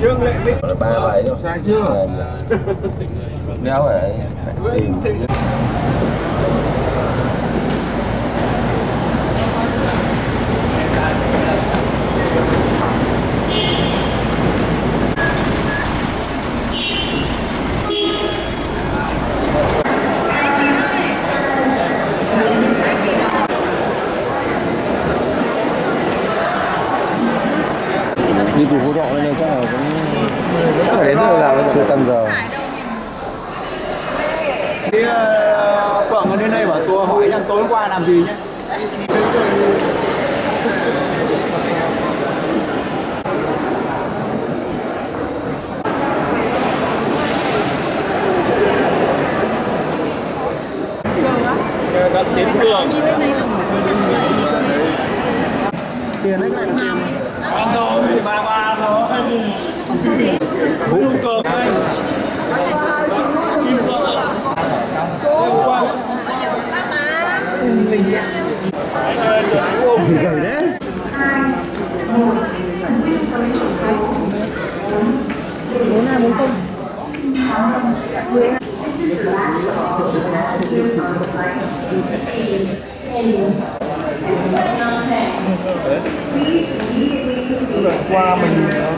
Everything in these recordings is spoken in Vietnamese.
Trương Lệ Minh ba bảy đâu Sai chưa? đéo vậy tiền đi phú thọ lên đây chắc là cũng phải đến giờ là chưa tăng giờ. Thì ờ, Phượng đến đây bảo tôi hỏi rằng tối qua làm gì nhé đến trường. Tiền đấy cái này là tiền rồi, ba ba rồi Không anh Kim Phượng ạ Số Gửi đấy Đợt qua mình rồi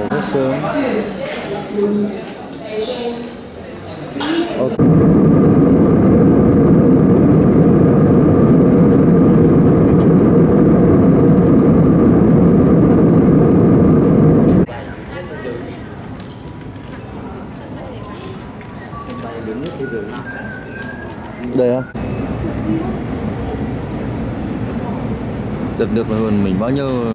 Rồi rất sớm. Okay. đây không giật được là mình bao nhiêu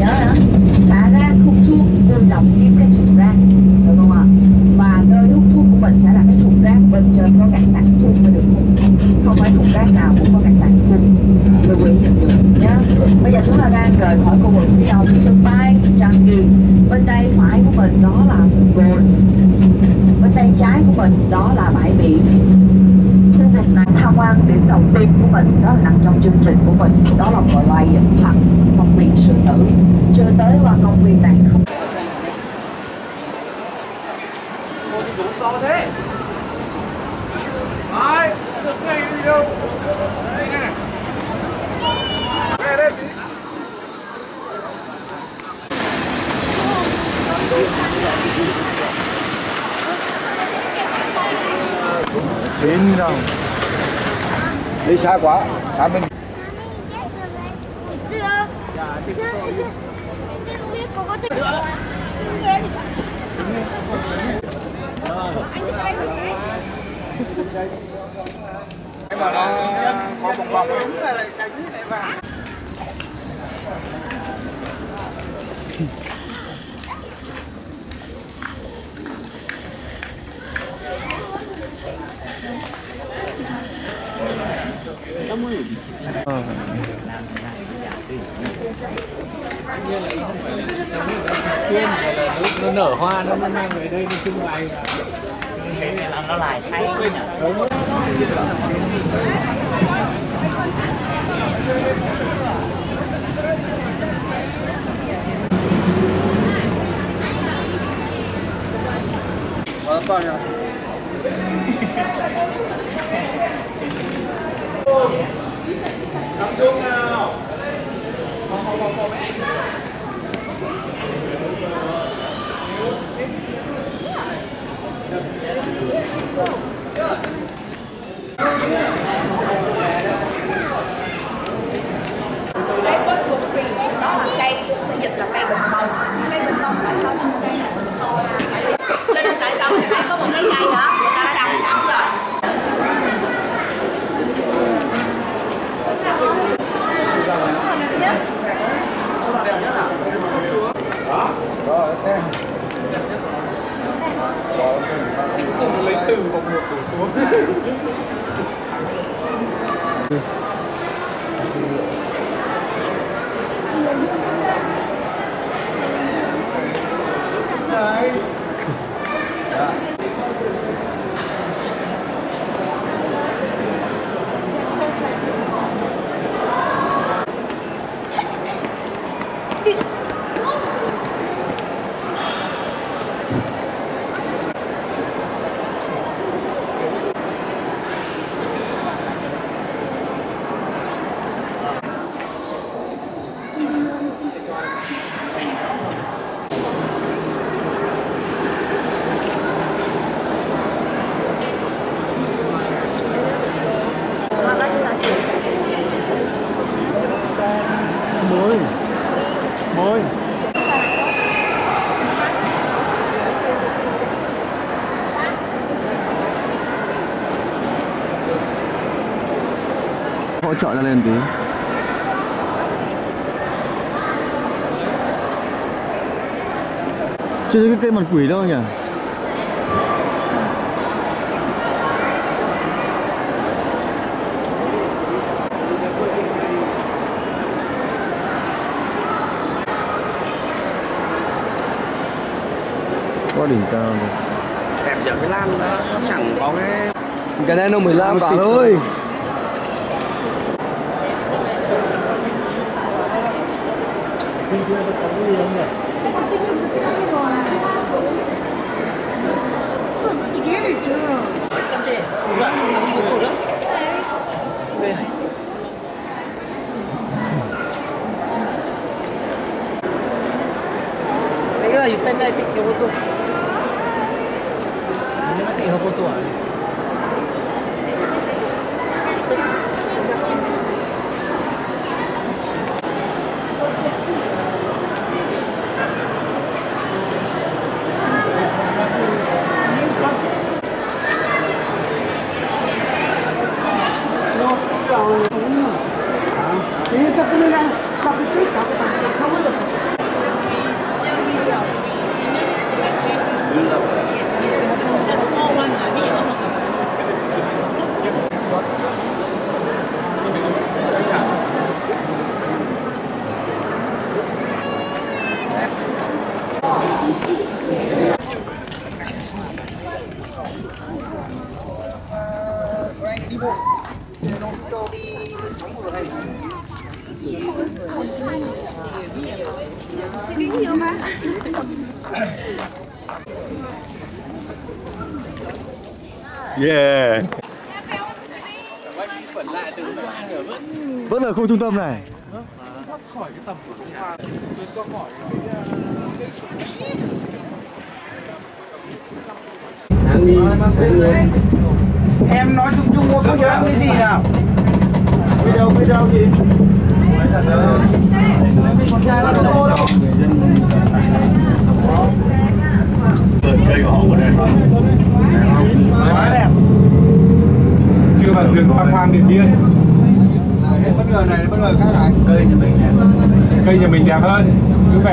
nhớ hả xả rác hút thuốc vui lòng kiếm cái thùng rác được không ạ và nơi hút thuốc của mình sẽ là cái thùng rác bên trên có gắn tặng thuốc mới được hút không phải thùng rác nào cũng có gắn tặng thuốc lưu ý nhận được nhé bây giờ chúng ta đang rời khỏi khu vực phía đông sân bay Trang Kỳ bên tay phải của mình đó là sân golf bên tay trái của mình đó là bãi biển khu vực này tham quan điểm đầu tiên của mình đó là nằm trong chương trình của mình đó là gọi là hoặc công viên sư tử chưa tới qua công viên này không to thế Đấy, được ngay gì đâu Đây nè Đây, đây tí Chín đồng Đi xa quá Xa bên xưa xưa xưa Thế không biết cô có thích anh chụp cái này Cái mà nó có bong bóng ấy Nó nở hoa, nó mang về đây, nó trưng bày. Nó lại thấy Mở to nhá Tập trung nào. Đó là cây sẽ dịch là cây bình bông. Cây bình bông là sao nó cây này to Cho nên tại sao mình có một cái cây đó lấy từ cộng một đổ xuống trọi ra lên tí. Chưa thấy cái cây mặt quỷ đâu nhỉ? Quá đỉnh cao rồi. Đẹp giờ cái lan nó chẳng có cái cái này nó 15 cả 今天的服务人员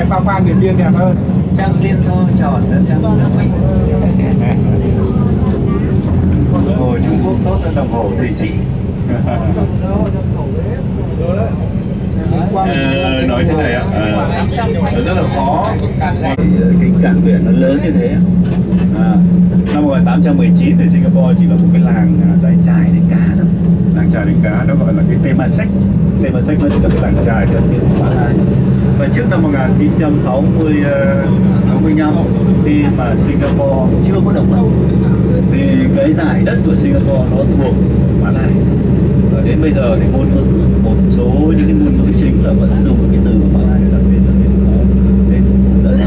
băng hoang điện biên đẹp hơn. Trăng liên xô tròn đất trăng nước mình. Hồi Trung Quốc tốt hơn đồng hồ Thụy Sĩ. Ờ, nói thế này ạ ờ, nó rất là khó. Cái cảng biển nó lớn như thế à, năm 1819 thì Singapore chỉ là một cái làng à, đánh chài đánh cá thôi. Làng chài đánh cá nó gọi là cái Temasek. Temasek nó là cái làng chài gần như Mã Lai và trước năm 1965 ờ, khi mà Singapore chưa có độc lập thì cái giải đất của Singapore nó thuộc Mã Lai. Và đến bây giờ thì ngôn ngữ, một số những cái ngôn ngữ chính là vẫn dùng cái từ của Mã Lai để đặc biệt là cái tên đất.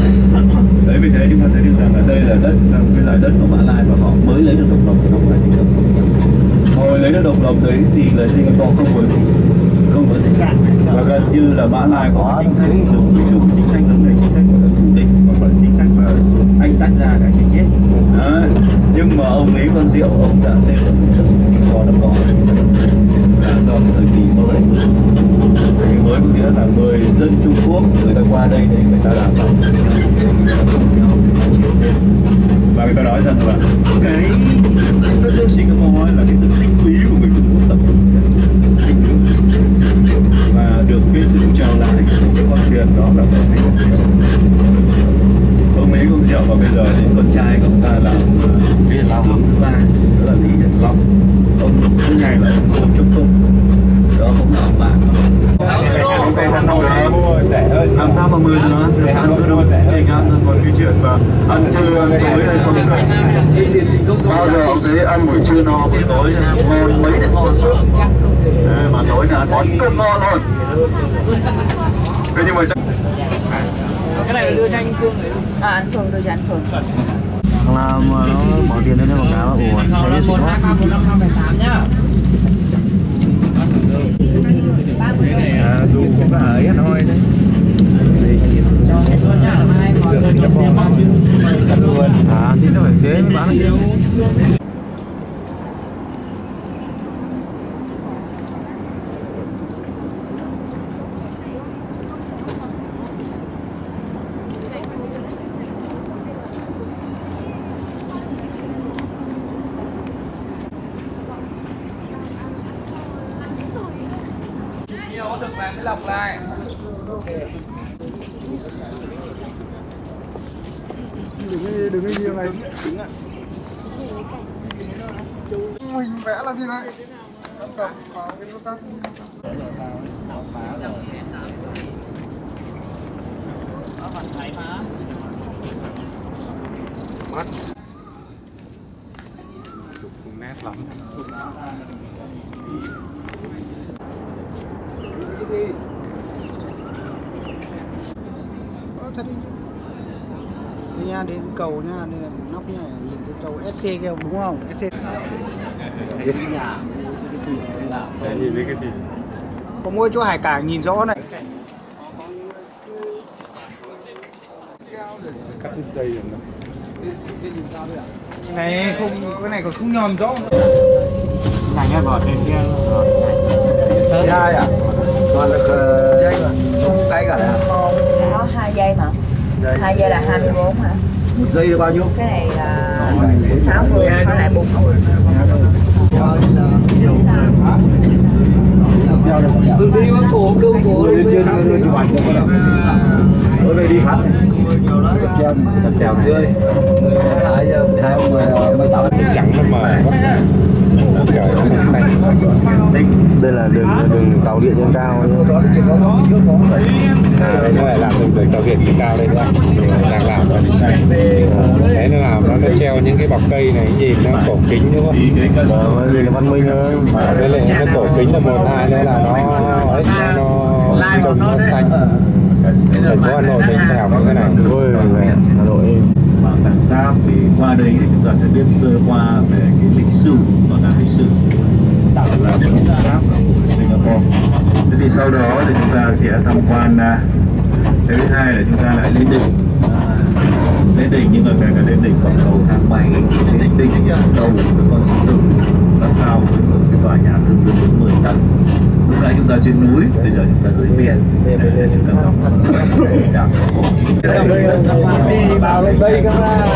Đấy, vì thế chúng ta thấy được rằng là đây là đất là một cái giải đất của Mã Lai và họ mới lấy được độc lập năm 1965 hồi lấy được độc lập đấy thì là Singapore không có gì, không có gì và gần như là Mã Lai có chính sách dùng dùng chính sách hướng này chính sách của thủ tịch hoặc là chính sách mà anh tách ra cái cái chết đấy. nhưng mà ông Lý Văn Diệu, ông đã xây dựng được Singapore đã có là do cái thời kỳ mới. Thời kỳ mới có nghĩa là người dân Trung Quốc, người ta qua đây để người ta làm bằng và người ta nói rằng là cái đất nước Singapore là cái sự tinh túy thuyền đó là bởi vì ông ấy cũng rượu và bây giờ thì con trai của ông ta là Lý Hiển Long thứ ba đó là Lý Hiển Long. Ông thứ hai là ông Hồ Trúc Tùng đó cũng là ông bạn làm sao mà mười nữa? Ăn cứ đâu chỉ ăn còn cái chuyện mà ăn trưa tối hay không bao giờ ông thấy ăn buổi trưa no buổi tối ngon mấy thì ngon Đấy, mà tối là có cơm ngon luôn thế nhưng mà chắc À, anh Phương đưa cho anh Phương. Thằng làm mà nó bỏ tiền lên cho quảng cáo. Là ủa thấy nó xịn quá à, dù có cả ấy thôi đấy. À thì nó phải thế mới bán được nhiều thực là cái lọc lại đừng đi đừng đi nhiều này đứng ạ mình vẽ là gì đấy cầm vào cái nút tắt mắt chụp cũng nét lắm Ờ, thật đi Đây nha đến cầu nha đây là nóc nha nhìn cái cầu SC kêu đúng không? SC nhìn thấy cái gì có mỗi chỗ hải cảng nhìn rõ này. Cắt rồi cái này không cái này còn không nhòm rõ. Này nghe vào trên kia. Thứ hai à? Còn được dây mà. Không tay cả à? Có hai giây mà. Hai giây là 24 hả một giây là bao nhiêu? Cái này là 60 còn lại 40 đi bác cổ đường cổ lên trên chụp ảnh được đây đi phát treo treo rơi hai giờ hai ông mới tạo trắng nó mờ trời nó màu xanh đây là đường đường tàu điện trên cao đây nó lại làm đường đường tàu điện trên cao đây nữa đang làm đấy. nó làm nó, nó treo những cái bọc cây này nhìn nó cổ kính đúng không? Đó, nhìn nó văn minh hơn. Với lại nó cổ kính là một hai nữa là nó ấy, nó, trông nó xanh. Thành phố Hà Nội mình những cái này ôi Hà Nội bảo tàng Sam thì qua đấy thì chúng ta sẽ biết sơ qua về cái lịch sử bảo tàng lịch sử tạo ra bảo tàng Sam của Singapore. Thế thì sau đó thì chúng ta sẽ tham quan à, cái thứ hai là chúng ta lại lên đỉnh lên đỉnh nhưng mà kể cả lên đỉnh bằng cầu thang máy lên đỉnh đầu cái con sư tử rất cao với cái tòa nhà tương đương với 10 tầng. Lúc nãy chúng ta trên núi bây giờ chúng ta dưới biển. Để chúng ta đảo đi vào lên đây các bạn.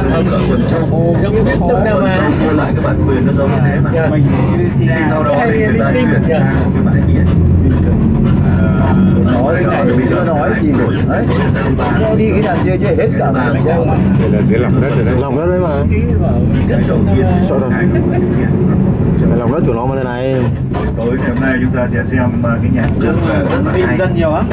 Không biết đâu nào mà. lại cái bản quyền nó giống như thế mà. Mình thì sau đó thì người ta chuyển sang một cái bãi biển nói cái này bây giờ nói gì rồi đấy Nghe đi cái đàn kia chơi hết cả mà đây là dưới lòng đất rồi đấy lòng đất đấy mà Sợ thật. Cái lòng đất của nó mà thế này tối ngày hôm nay chúng ta sẽ xem uh, cái nhạc rất là hay dân nhiều á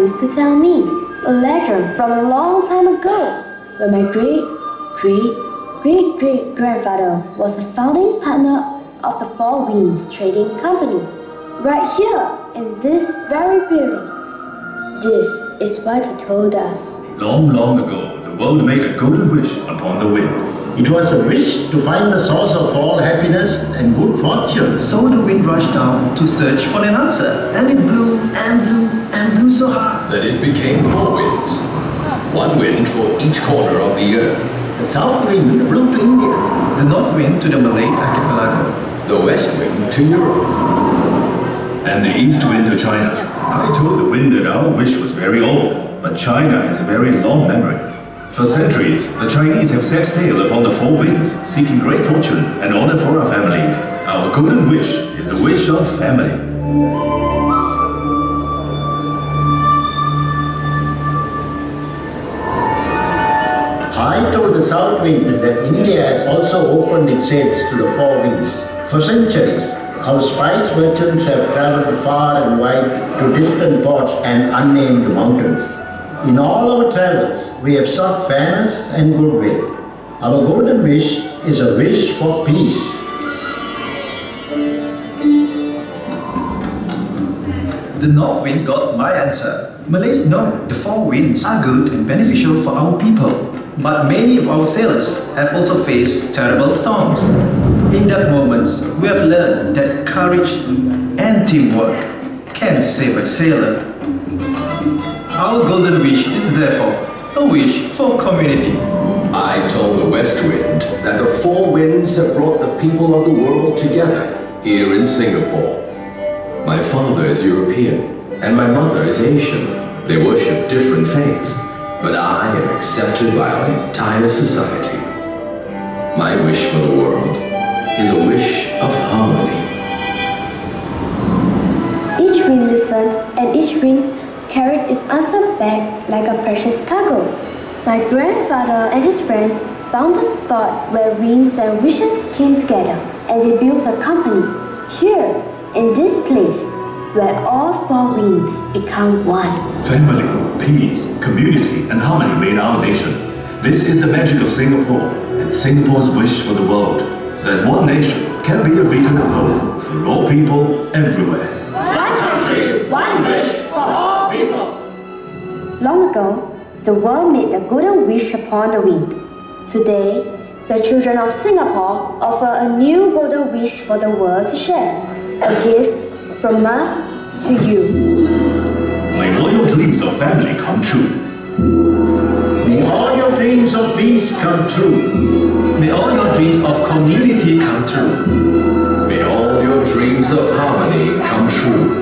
used to tell me. A legend from a long time ago, when my great, great, great great grandfather was a founding partner of the Four Winds Trading Company. Right here in this very building. This is what he told us. Long, long ago, the world made a golden wish upon the wind. It was a wish to find the source of all happiness and good fortune. So the wind rushed down to search for an answer, and it blew and blew and blew so hard that it became four winds. One wind for each corner of the earth. The south wind blew to India. The north wind to the Malay archipelago. The west wind to Europe. And the east wind to China. I told the wind that our wish was very old, but China has a very long memory. For centuries, the Chinese have set sail upon the four winds, seeking great fortune and honor for our families. Our golden wish is a wish of family. I told the south wind that India has also opened its sails to the four winds. For centuries, our spice merchants have traveled far and wide to distant ports and unnamed mountains. In all our travels, we have sought fairness and goodwill. Our golden wish is a wish for peace. The north wind got my answer. Malays know the four winds are good and beneficial for our people. But many of our sailors have also faced terrible storms. In that moment, we have learned that courage and teamwork can save a sailor. Our golden wish is therefore a wish for community. I told the west wind that the four winds have brought the people of the world together here in Singapore. My father is European and my mother is Asian. They worship different faiths, but I am accepted by our entire society. My wish for the world is a wish of harmony. Each wind listened, and each wind carried its answer back like a precious cargo. My grandfather and his friends found a spot where winds and wishes came together, and they built a company. Here, in this place, where all four winds become one. Family, peace, community, and harmony made our nation. This is the magic of Singapore, and Singapore's wish for the world that one nation can be a beacon of hope for all people everywhere. One country, one wish for all people. Long ago, the world made a golden wish upon the wind. Today, the children of Singapore offer a new golden wish for the world to share. A gift from us to you. May all your dreams of family come true. May all your dreams of peace come true. May all your dreams of community come true. May all your dreams of harmony come true.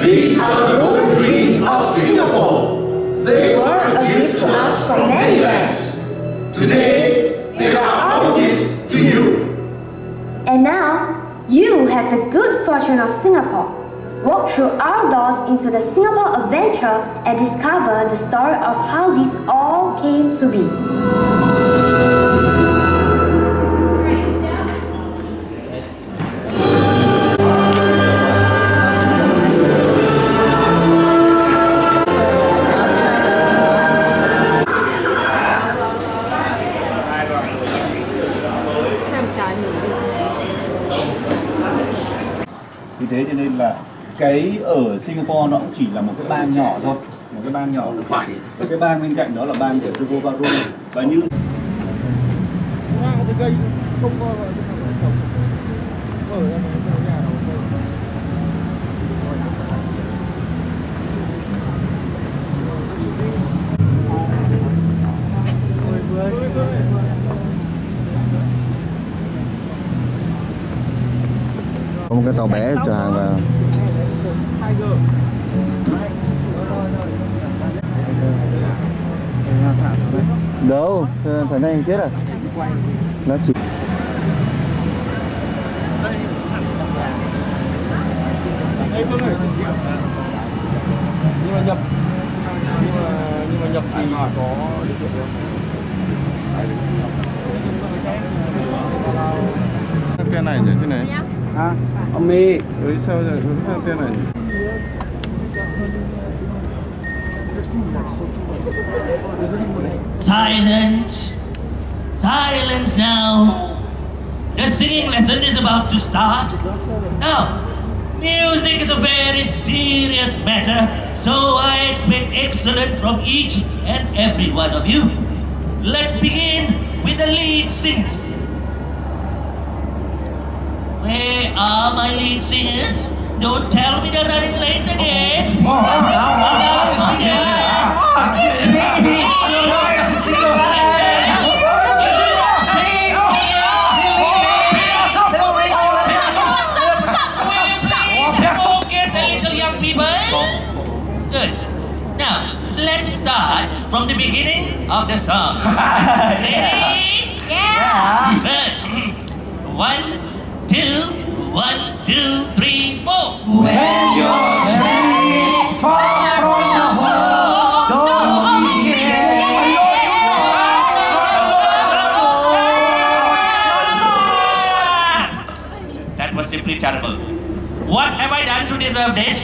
These are the golden dreams of Singapore. They were a gift to us from many lands. Today, they are our gift to you. And now, you have the good fortune of Singapore. Walk through our doors into the Singapore adventure and discover the story of how this all came to be. Singapore nó cũng chỉ là một cái bang nhỏ thôi. Một cái bang nhỏ. Và cái bang bên cạnh đó là bang của Tuvalu và như có một cái tàu bé chở hàng vào đâu? Thằng này chết rồi nó chỉ nhưng mà nhập nhưng mà nhưng mà nhập thì có điều kiện không Cái này nhỉ, cái này? À ông mi Ừ, sao giờ sao cái này Silence! Silence now! The singing lesson is about to start. Now, music is a very serious matter, so I expect excellence from each and every one of you. Let's begin with the lead singers. Where are my lead singers? Don't tell me they're running late again. Little, young people. Good. Now, let's start from the beginning of the song. Ready? Yeah. Good. Mm, one, two, one, two, three, four. When you're traveling far from home, don't be That was simply terrible. What have I done to deserve this?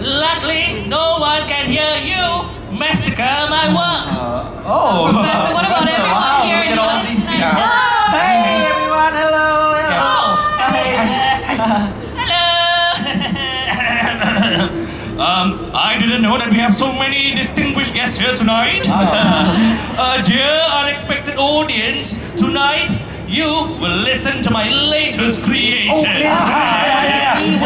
Luckily, no one can hear you massacre my work. oh. Professor, what about everyone here in the audience tonight? Um, I didn't know that we have so many distinguished guests here tonight. uh, dear unexpected audience, tonight you will listen to my latest creation. Oh, yeah, yeah, yeah,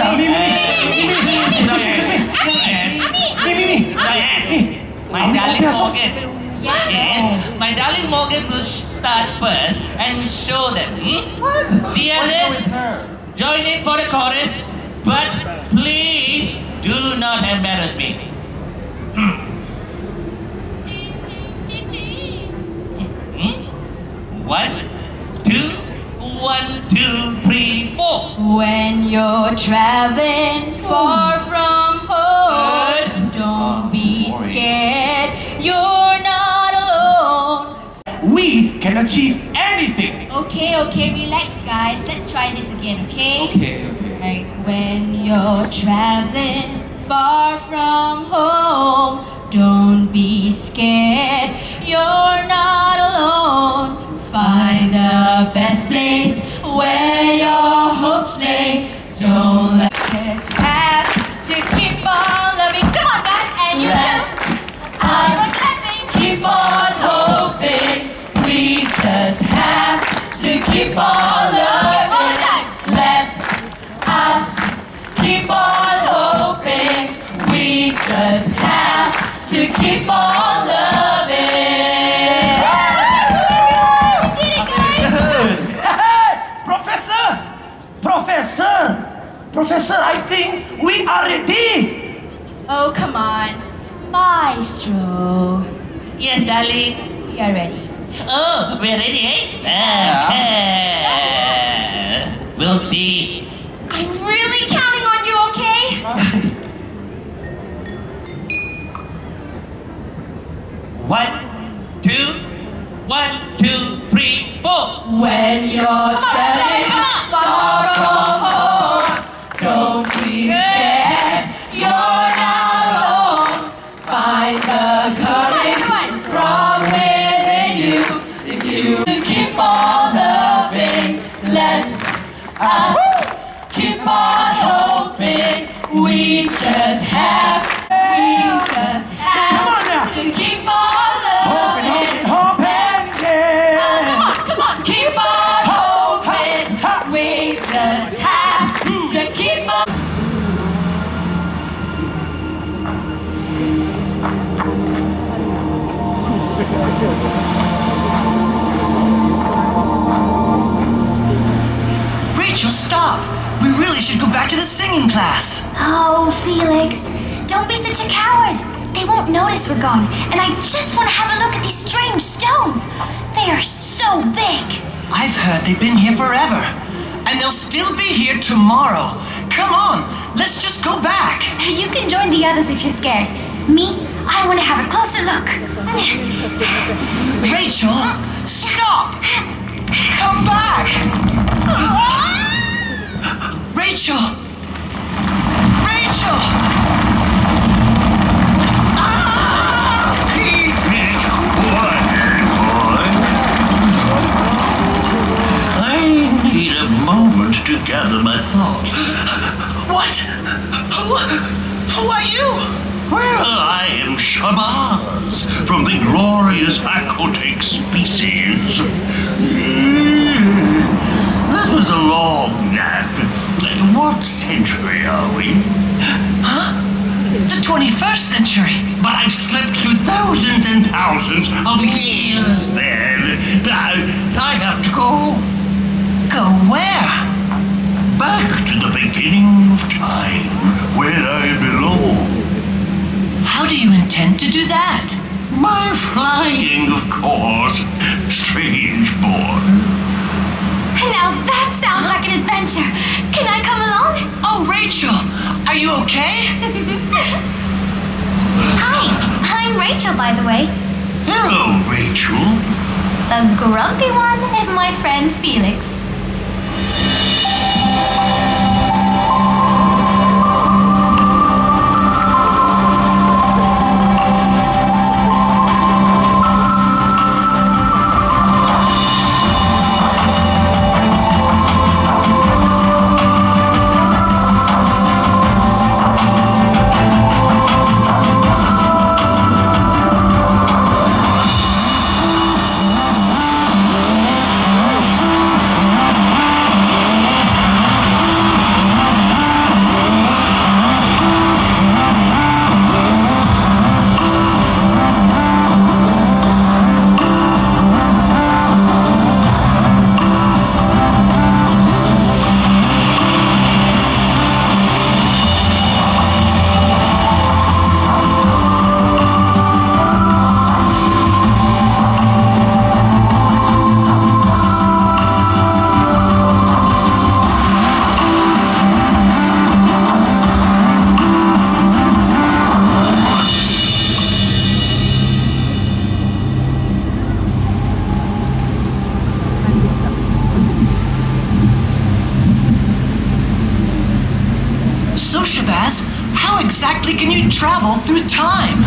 Diane, Diane, my darling Morgan. Yes, my darling Morgan will start first and show them. Hmm? The others, join in for the chorus, but please do not embarrass me. Hmm. Hmm? One, two, one, two, three, four. When you're traveling far from home, don't be scared. You're not alone. We can achieve anything. Okay, okay, relax, guys. Let's try this again, okay? Okay, okay. Right. When you're traveling far from home, don't be scared. You're not alone. Find the best place where your hopes lay. Don't let us have to keep on loving. Come on, guys, and you us keep on hoping. We just have to keep on Professor! Professor! Professor, I think we are ready. Oh, come on. Maestro. Yes, darling. We are ready. Oh, we're ready, eh? Ah, we'll see. One, two, one, two, three, four. When you're traveling singing class. Oh, Felix, don't be such a coward. They won't notice we're gone, and I just want to have a look at these strange stones. They are so big. I've heard they've been here forever. And they'll still be here tomorrow. Come on, let's just go back. You can join the others if you're scared. Me, I want to have a closer look. Rachel, stop! Come back! Rachel! Rachel! Ah! Keep it quiet, boy. I need a moment to gather my thoughts. What? Who, who are you? Well, I am Shabazz from the glorious aquatic species. That was a long nap. What century are we? Huh? The 21st century. But I've slept through thousands and thousands of years then. I, I have to go. Go where? Back to the beginning of time, where I belong. How do you intend to do that? By flying, of course. Strange boy. Now that sounds like an adventure. Can I come along? Oh, Rachel, are you okay? Hi, I'm Rachel, by the way. Hello, Rachel. The grumpy one is my friend Felix. Can travel through time?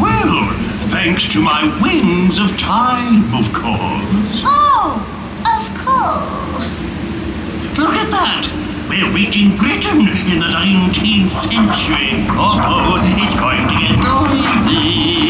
Well, thanks to my wings of time, of course. Oh, of course. Look at that. We're reaching Britain in the 19th century. Oh, it's going to get noisy.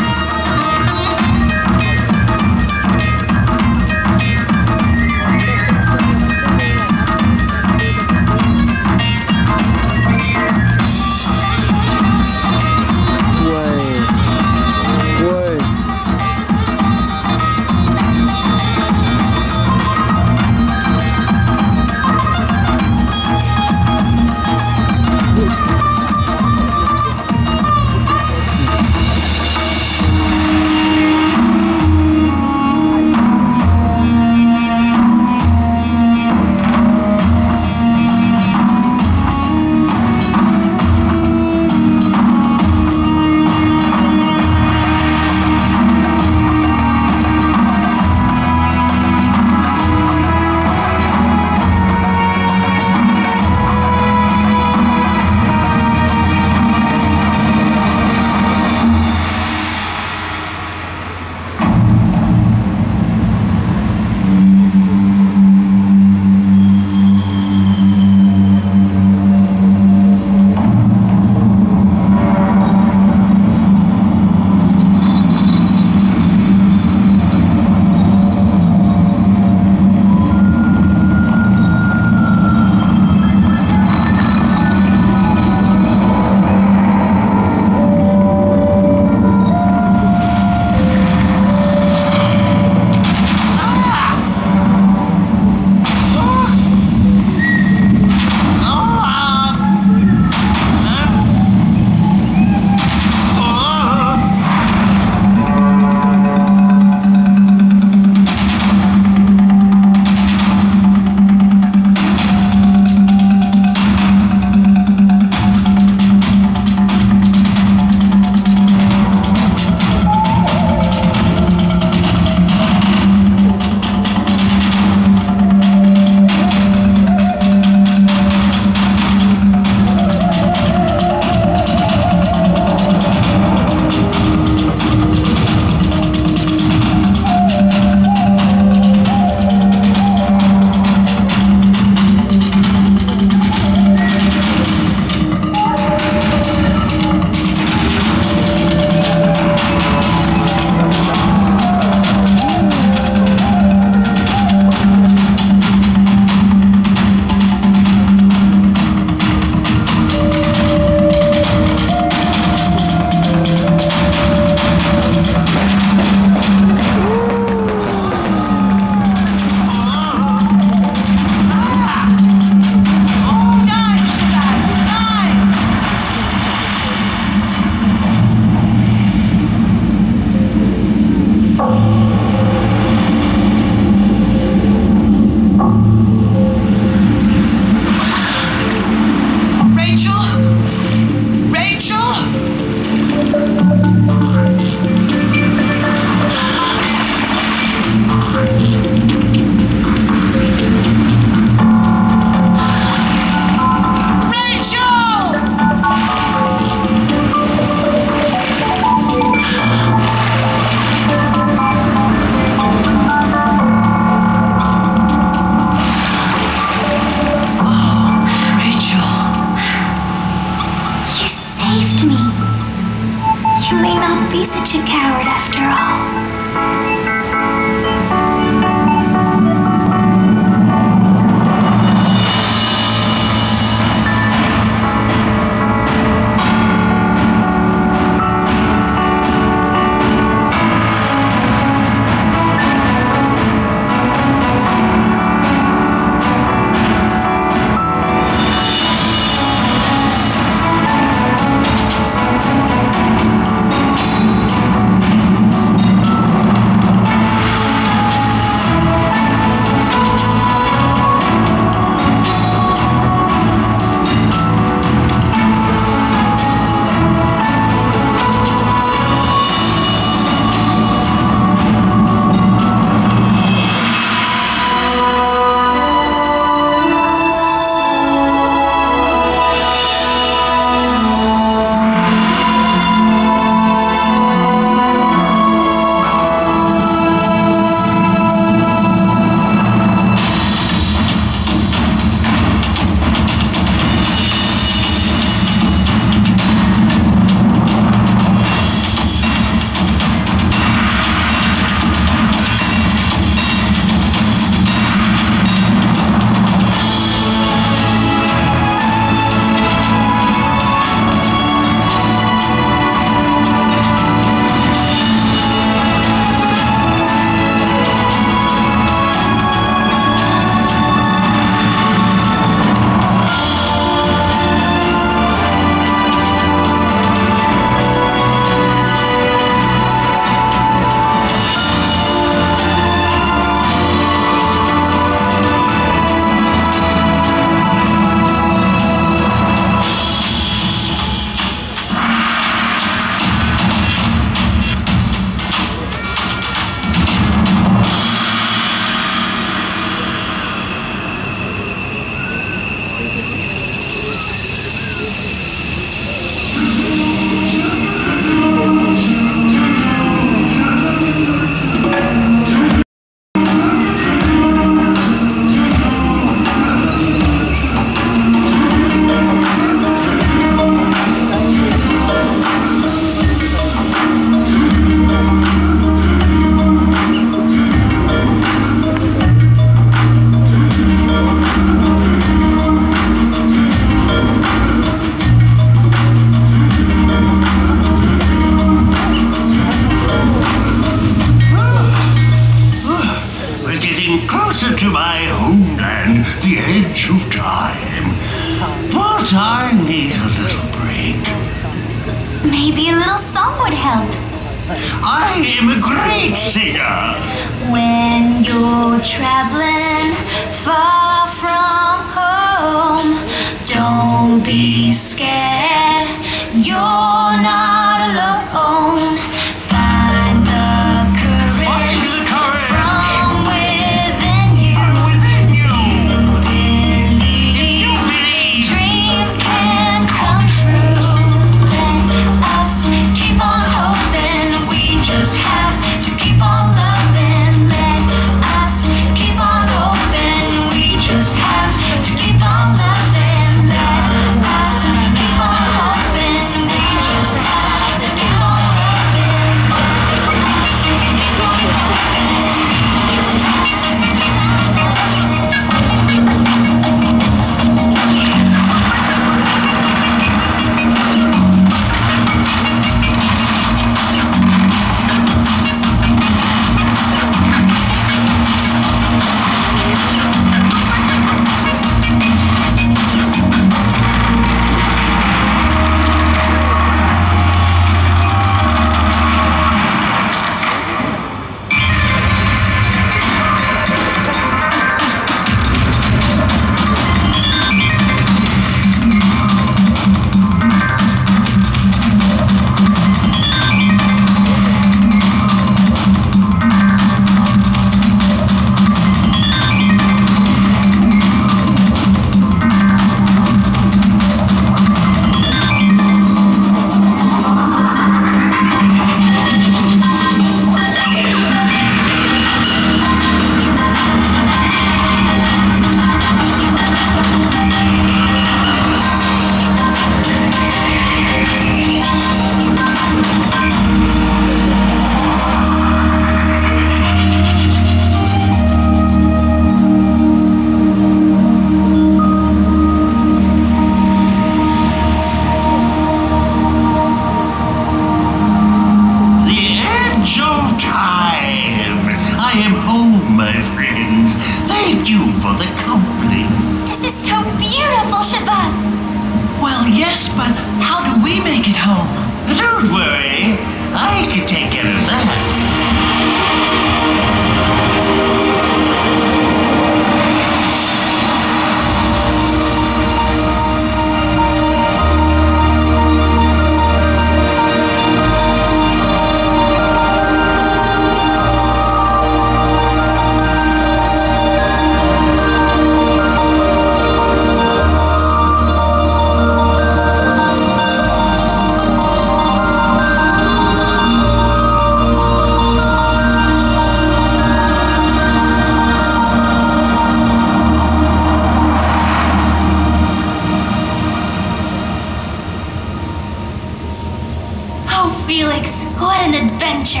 Oh, Felix, what an adventure!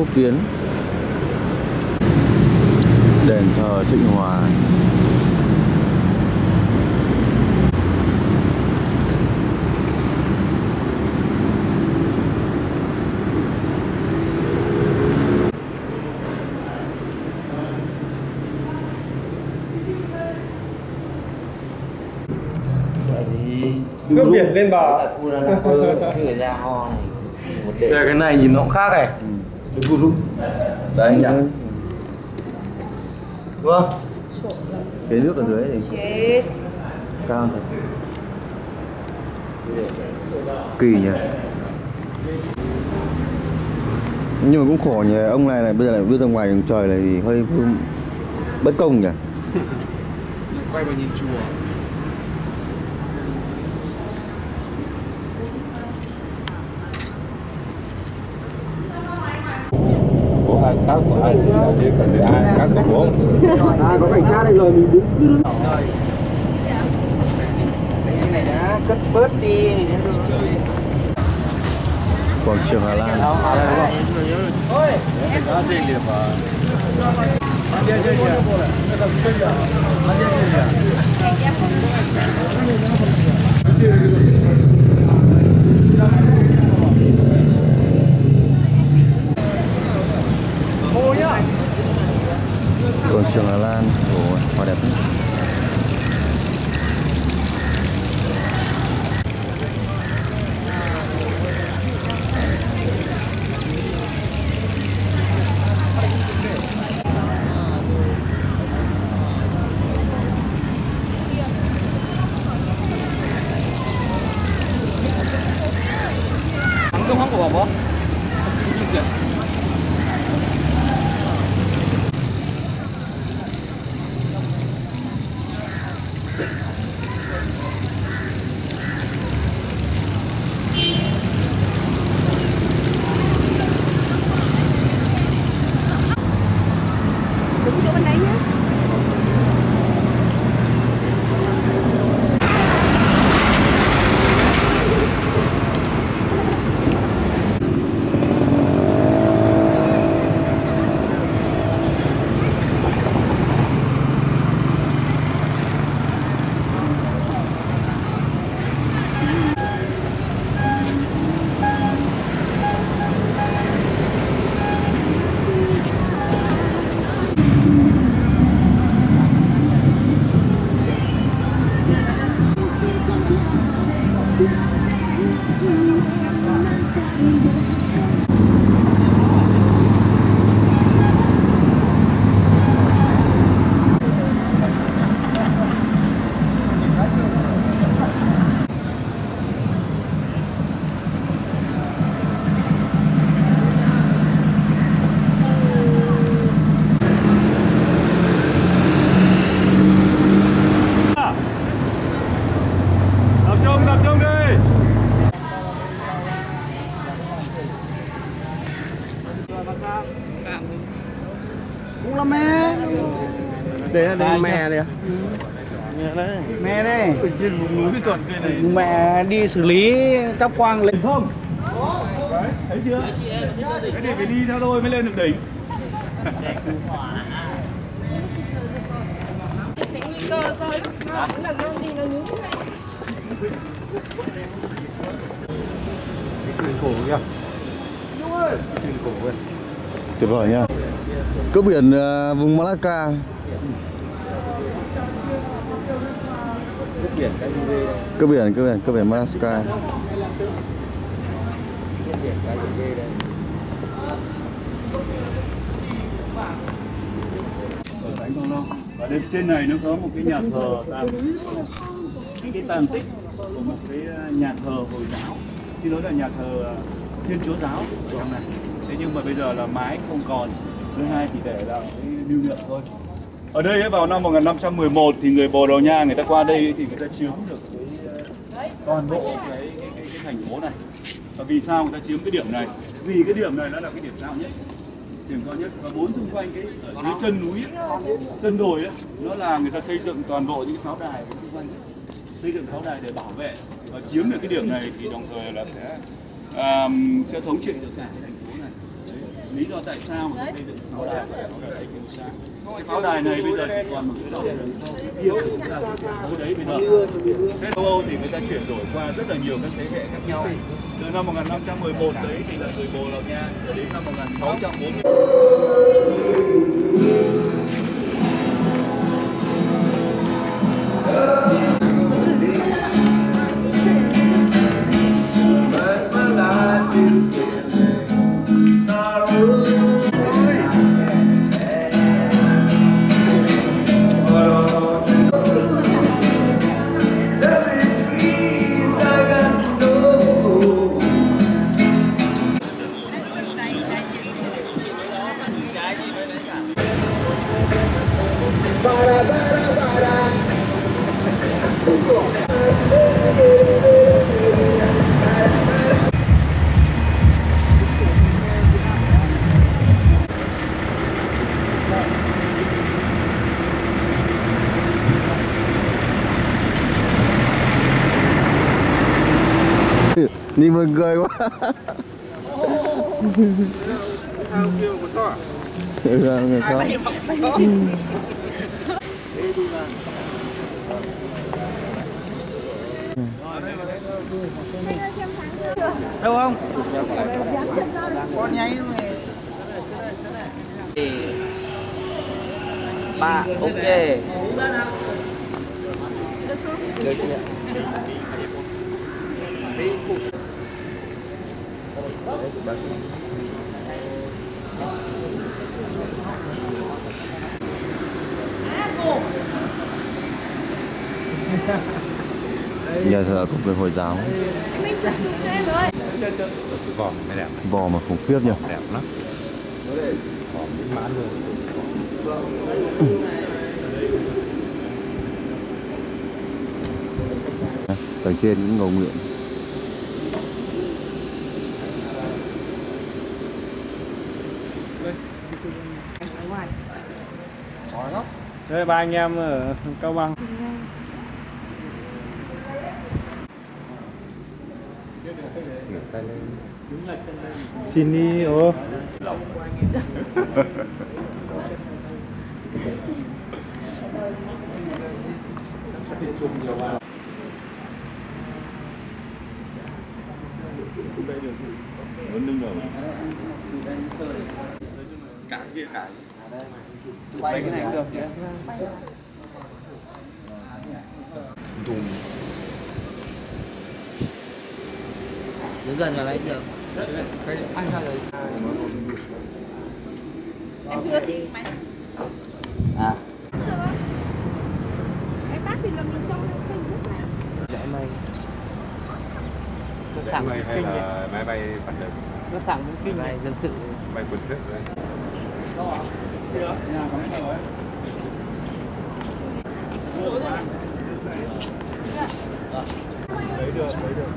Phúc kiến Đền thờ Trịnh Hòa Cướp biển lên bờ. Đây, cái này nhìn nó cũng khác này cu rút Đấy nhỉ Đúng không? Cái nước ở dưới thì cao thật. Kỳ nhỉ. Nhưng mà cũng khổ nhỉ Ông này lại bây giờ lại đưa ra ngoài đường trời này thì hơi bất công nhỉ. Quay vào nhìn chùa ai chứ còn để ai khác của bố à có cảnh sát đây rồi mình đứng cứ đứng. Cái này đã cất bớt đi quảng trường Hà Lan. Trường Hà Lan Ồ, hoa Đây là đây mẹ đây mẹ đây mẹ đi. Xử lý cáp quang lên. Không. Thấy chưa? Cái này phải đi theo tôi mới lên được đỉnh. Tuyệt vời nha cướp biển ờ, vùng Malacca cướp biển cướp biển cướp biển ở đâu và bên trên này nó có một cái nhà thờ những cái tàn tích của một cái ờ, nhà thờ hồi giáo. Chứ nói là nhà thờ ờ, thiên chúa giáo ở trong này. Thế nhưng mà bây giờ là mái không còn. Thứ hai chỉ để là cái lưu niệm thôi ở đây vào năm 1511 thì người Bồ Đào Nha người ta qua đây thì người ta chiếm được cái toàn bộ cái cái, cái, cái thành phố này. Và vì sao người ta chiếm cái điểm này? Vì cái điểm này nó là cái điểm cao nhất điểm cao nhất. Và bốn xung quanh cái ở dưới chân núi ấy, chân đồi ấy, nó là người ta xây dựng toàn bộ những cái pháo đài xung quanh. Xây dựng pháo đài để bảo vệ và chiếm được cái điểm này thì đồng thời là sẽ um, sẽ thống trị được cả cái thành phố này lý do tại sao mà xây dựng pháo đài và pháo đài tây sa cái pháo đài này bây giờ chỉ còn một cái đầu đường hiệu chúng đấy bây giờ. Thế châu âu thì người ta chuyển đổi qua rất là nhiều các thế hệ khác nhau. Từ năm 1511 đấy thì là người bồ đào nha cho đến năm 1640 Nhìn buồn cười quá. Ừ, người chó. đâu không? Con nháy ba ok. Được chưa Nhà thờ cũng về Hồi giáo. Vỏ mới đẹp Vò mà khủng khiếp nhỉ. Đẹp lắm. Vỏ mỹ mãn luôn Tầng trên những ngầu nguyện Đây ba anh em ở Cao Bằng. Xin đi ô. cả kia cả Quay cái này cũng được chứ. đứng gần vào lấy được. Anh sao rồi? Em chưa chị máy à. Em bác thì là mình trong dễ mây Nước thẳng hay là máy bay phản lực nó thẳng cũng kinh này dân sự bay quân sự đấy lấy được lấy được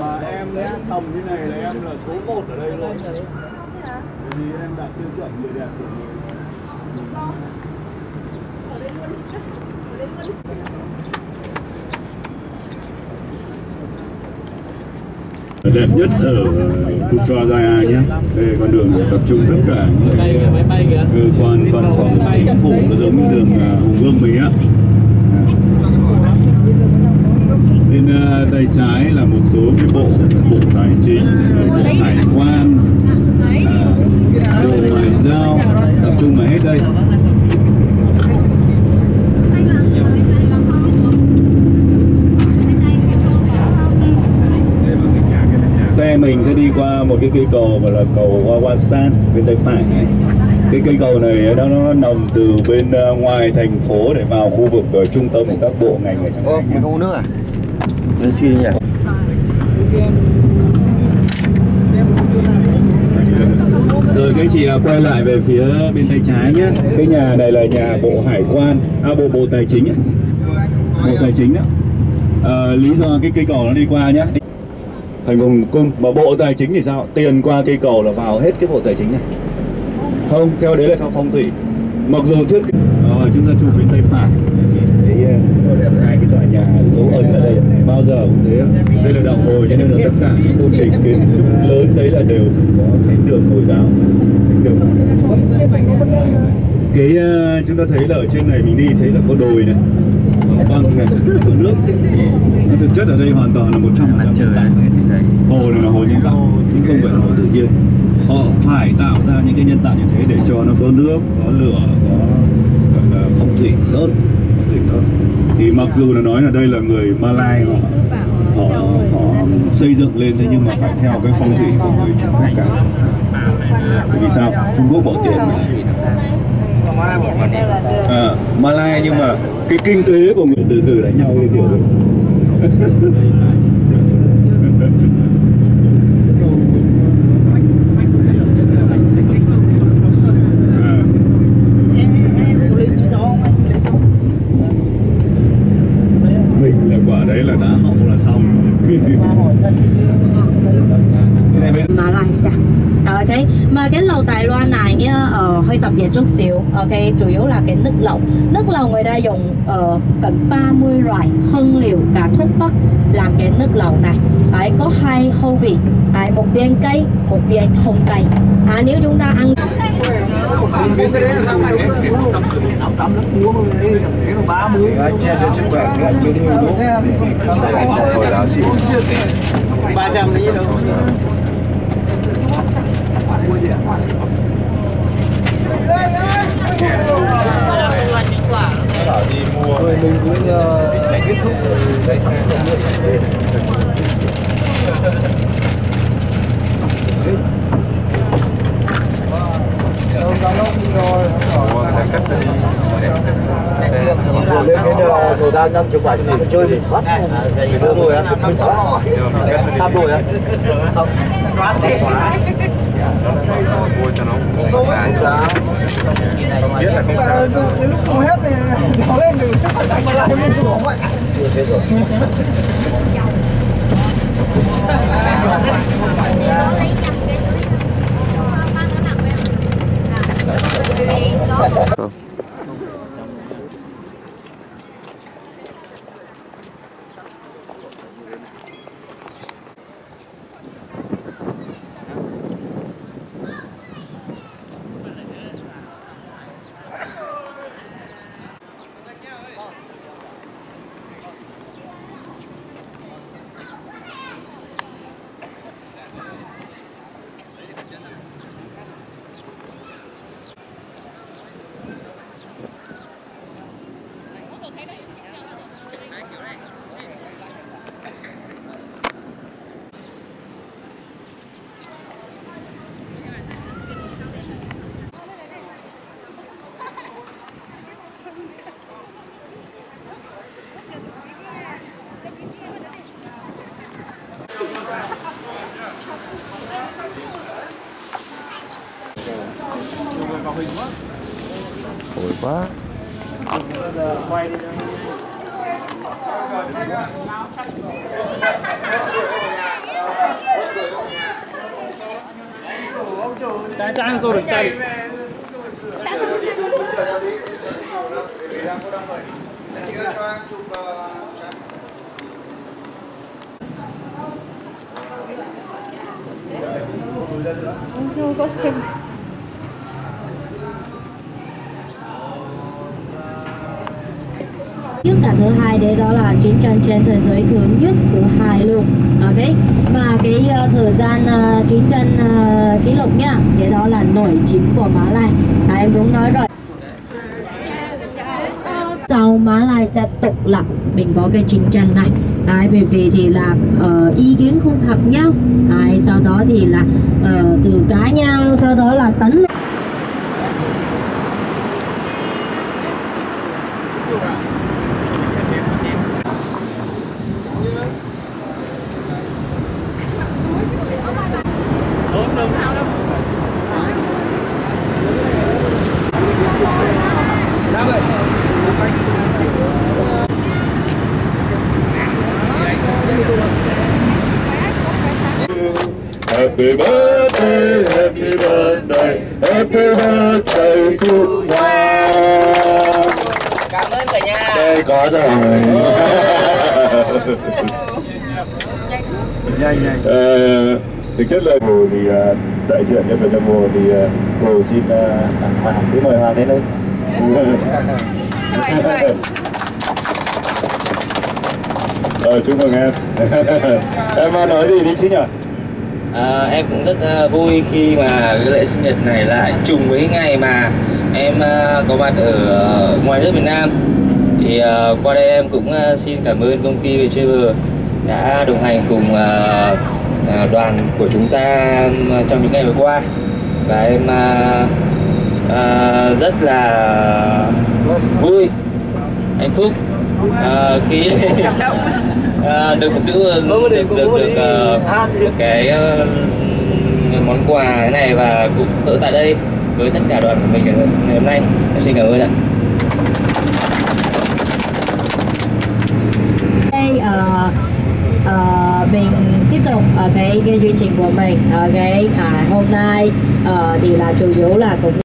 mà em nhé tầm như này là em là số 1 ở đây luôn. Bởi vì em đạt tiêu chuẩn người đẹp của người đẹp nhất ở ờ, Putrajaya nhé. Đây con đường tập trung tất cả những cái ờ, cơ quan văn phòng chính phủ nó giống như đường ờ, Hùng Vương mình á. Bên tay trái là một số cái bộ bộ tài chính bộ hải quan bộ ngoại giao, tập trung ở hết đây. Xe mình sẽ đi qua một cái cây cầu gọi là cầu Wawasan bên tay phải này cái cây cầu này nó nó nằm từ bên ờ, ngoài thành phố để vào khu vực ờ, trung tâm của các bộ ngành ở trong này nhé. Không nước à? Nên xin nhỉ? Rồi các chị à, quay lại về phía bên tay trái nhé. Cái nhà này là nhà bộ hải quan, à bộ bộ tài chính ấy. Bộ tài chính đó. À, lý do cái cây cầu nó đi qua nhé. Thành vùng cung mà bộ tài chính thì sao? Tiền qua cây cầu là vào hết cái bộ tài chính này. Không, theo đấy là theo phong thủy. Mặc dù thiết kế rồi chúng ta chụp bên tay phải thấy hai cái tòa nhà dấu ấn ở đây bao giờ cũng thế đây là đạo hồi cho nên là tất cả những công trình kiến trúc lớn đấy là đều phải có thánh đường hồi giáo thánh đường cái ờ, chúng ta thấy là ở trên này mình đi thấy là có đồi này băng này có nước Nhưng thực chất ở đây hoàn toàn là một trăm phần trăm nhân tạo hồ này là hồ nhân tạo chứ không phải là hồ tự nhiên. Họ phải tạo ra những cái nhân tạo như thế để cho nó có nước có lửa có là phong thủy tốt phong thủy tốt. Thì mặc dù là nói là đây là người Malay họ họ họ xây dựng lên thế nhưng mà phải theo cái phong thủy của người Trung Quốc cả. Bởi vì sao? Trung Quốc bỏ tiền mà à, Malai nhưng mà cái kinh tế của người từ từ đánh nhau cái kiểu đấy mình là quả đấy là đá hậu là xong Malaysia Trời thấy mà cái lẩu Đài Loan này nhá ờ, hơi tập biệt chút cái chủ yếu là cái nước lẩu nước lẩu người ta dùng uh, gần 30 loại hương liệu cả thuốc bắc làm cái nước lẩu này. Đấy có hai hương vị. Đấy, một bên cây một bên không cây à, nếu chúng ta ăn cái đấy là sao sống trăm lắm mua mà đấy cái nó ba mươi anh che được sức khỏe cái anh chưa đi uống hồi đó xịn ba trăm lý đâu bảo đi mua mình cũng tránh kết thúc lấy xong lên cái thời gian đang chụp ảnh thì chơi gì bắt Đưa rồi á tam rồi á không mua cho nó biết là không sao cái lúc không hết thì nó lên được đánh lại mới đủ vậy chiến tranh trên thế giới thứ nhất thứ hai luôn. Ok mà cái uh, thời gian uh, chiến tranh uh, kỷ lục nhá cái đó là nổi chính của Mã Lai. À, em đúng nói rồi. Sau Mã Lai sẽ tục lập mình có cái chiến tranh này. Đấy, bởi vì thì là uh, ý kiến không hợp nhau. Đấy, sau đó thì là uh, từ cá nhau sau đó là tấn Happy birthday, happy birthday, happy birthday to Hoa. Cảm ơn cả nhà. Đây có rồi. nhanh nhanh Ờ, thực chất là hồ thì ờ, đại diện nhân vật trong hồ thì ờ, hồ xin ờ, tặng Hoàng cứ mời Hoàng đến đây. Ờ, chúc mừng em. em ờ, nói gì đi chứ nhỉ? À, em cũng rất à, vui khi mà cái lễ sinh nhật này lại trùng với ngày mà em à, có mặt ở ngoài nước Việt Nam thì à, qua đây em cũng à, xin cảm ơn công ty Viettravel đã đồng hành cùng à, à, đoàn của chúng ta à, trong những ngày vừa qua. Và em à, à, rất là vui hạnh phúc à, khi à, được giữ được được được, được cái ờ, món quà này và cũng ở tại đây với tất cả đoàn của mình ngày hôm nay. Em xin cảm ơn ạ đây ờ, ờ, mình tiếp tục tục ở cái cái chương trình của mình. Ở cái à, hôm nay ờ, thì là chủ yếu là cũng